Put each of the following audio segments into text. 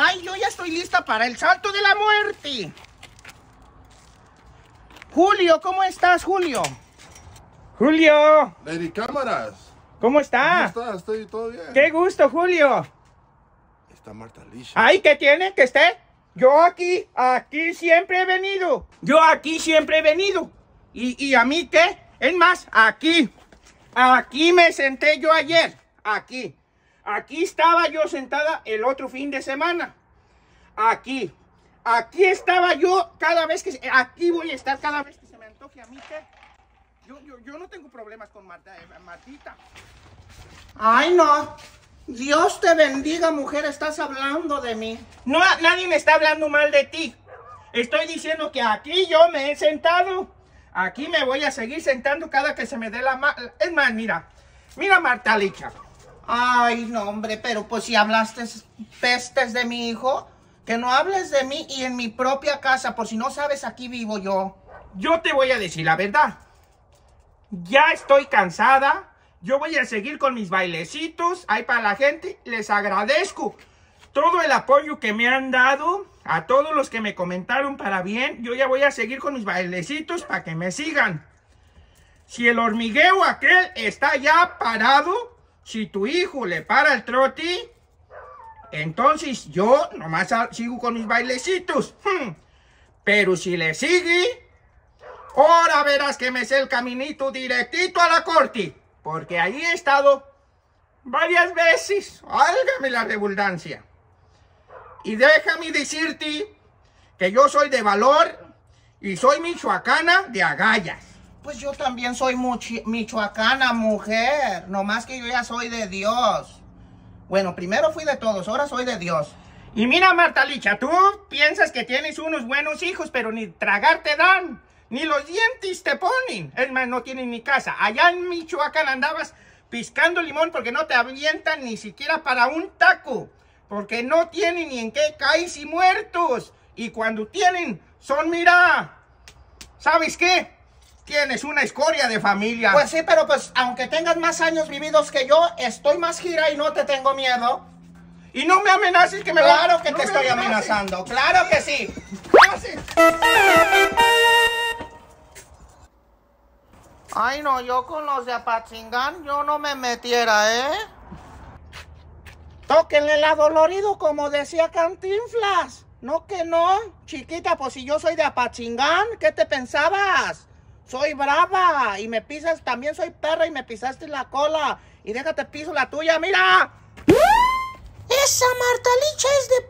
Ay, yo ya estoy lista para el salto de la muerte. Julio, ¿cómo estás, Julio? Julio, Lady Cámaras. ¿cómo estás? ¿Cómo estás? Estoy todo bien. Qué gusto, Julio. Está Marta Alicia. Ay, ¿qué tiene que esté? Yo aquí, aquí siempre he venido. Yo aquí siempre he venido. ¿Y, y a mí qué? Es más, aquí. Aquí me senté yo ayer. Aquí. Aquí estaba yo sentada el otro fin de semana. Aquí. Aquí estaba yo cada vez que... Aquí voy a estar cada vez que se me antoje a mí, ¿qué? Yo, yo, yo no tengo problemas con Marta, eh, Martita. Ay, no. Dios te bendiga, mujer, estás hablando de mí. No, nadie me está hablando mal de ti. Estoy diciendo que aquí yo me he sentado. Aquí me voy a seguir sentando cada que se me dé la mano. Es más, mira. Mira, Marta Licha. Ay, no, hombre, pero pues si hablaste pestes de mi hijo, que no hables de mí y en mi propia casa, por si no sabes, aquí vivo yo. Yo te voy a decir la verdad. Ya estoy cansada. Yo voy a seguir con mis bailecitos. Ahí para la gente. Les agradezco todo el apoyo que me han dado. A todos los que me comentaron para bien. Yo ya voy a seguir con mis bailecitos para que me sigan. Si el hormigueo aquel está ya parado. Si tu hijo le para el troti. Entonces yo nomás sigo con mis bailecitos. Hmm. Pero si le sigue. Ahora verás que me sé el caminito directito a la corte, porque allí he estado varias veces, válgame la redundancia. Y déjame decirte que yo soy de valor y soy michoacana de agallas. Pues yo también soy michoacana, mujer, nomás que yo ya soy de Dios. Bueno, primero fui de todos, ahora soy de Dios. Y mira, Marta Licha, tú piensas que tienes unos buenos hijos, pero ni tragar te dan, ni los dientes te ponen. Es más, no tienen ni casa. Allá en Michoacán andabas piscando limón porque no te avientan ni siquiera para un taco. Porque no tienen ni en qué caes y muertos. Y cuando tienen, son, mira, ¿sabes qué? Tienes una escoria de familia. Pues sí, pero pues aunque tengas más años vividos que yo, estoy más gira y no te tengo miedo. Y no me amenaces que me Claro que te estoy amenazando, claro que sí. Ay, no, yo con los de Apatzingán yo no me metiera, ¿eh? Tóquenle la dolorido como decía Cantinflas. No que no, chiquita, pues si yo soy de Apachingán, ¿qué te pensabas? Soy brava y me pisas, también soy perra y me pisaste la cola. Y déjate piso la tuya, mira. Esa Marta Licha es de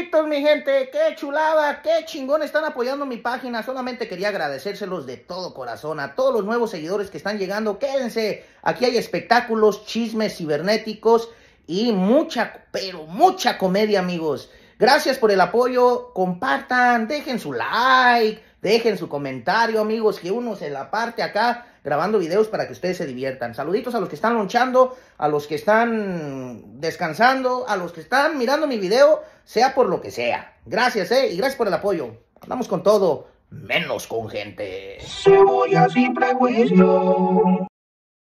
Mi gente, qué chulada, qué chingón están apoyando mi página. Solamente quería agradecérselos de todo corazón a todos los nuevos seguidores que están llegando. Quédense, aquí hay espectáculos, chismes cibernéticos y mucha, pero mucha comedia amigos. Gracias por el apoyo, compartan, dejen su like, dejen su comentario amigos, que uno se la parte acá grabando videos para que ustedes se diviertan. Saluditos a los que están lonchando, a los que están descansando, a los que están mirando mi video, sea por lo que sea. Gracias, eh, y gracias por el apoyo. Andamos con todo, menos con gente.